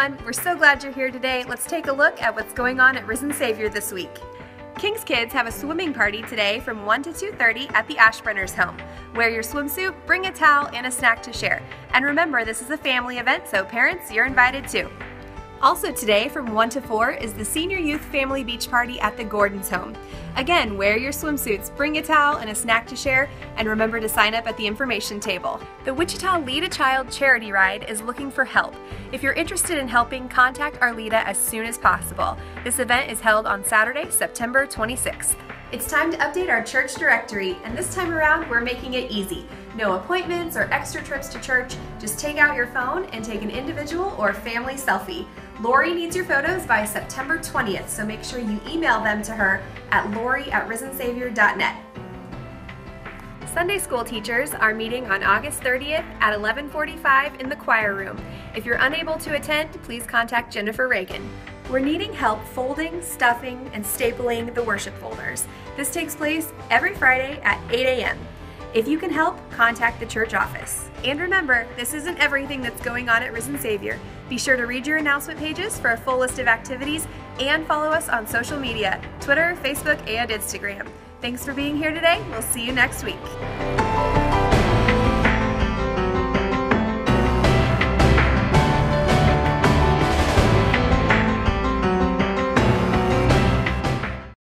everyone. We're so glad you're here today. Let's take a look at what's going on at Risen Savior this week. King's Kids have a swimming party today from 1 to 2.30 at the Ashburners home. Wear your swimsuit, bring a towel, and a snack to share. And remember, this is a family event, so parents, you're invited too. Also today from 1 to 4 is the Senior Youth Family Beach Party at the Gordons home. Again, wear your swimsuits, bring a towel and a snack to share, and remember to sign up at the information table. The Wichita Lead a Child charity ride is looking for help. If you're interested in helping, contact Arleta as soon as possible. This event is held on Saturday, September 26th. It's time to update our church directory, and this time around we're making it easy. No appointments or extra trips to church, just take out your phone and take an individual or family selfie. Lori needs your photos by September 20th, so make sure you email them to her at lori at risensavior.net. Sunday school teachers are meeting on August 30th at 1145 in the choir room. If you're unable to attend, please contact Jennifer Reagan. We're needing help folding, stuffing, and stapling the worship folders. This takes place every Friday at 8 a.m. If you can help, contact the church office. And remember, this isn't everything that's going on at Risen Savior. Be sure to read your announcement pages for a full list of activities and follow us on social media Twitter, Facebook, and Instagram. Thanks for being here today. We'll see you next week.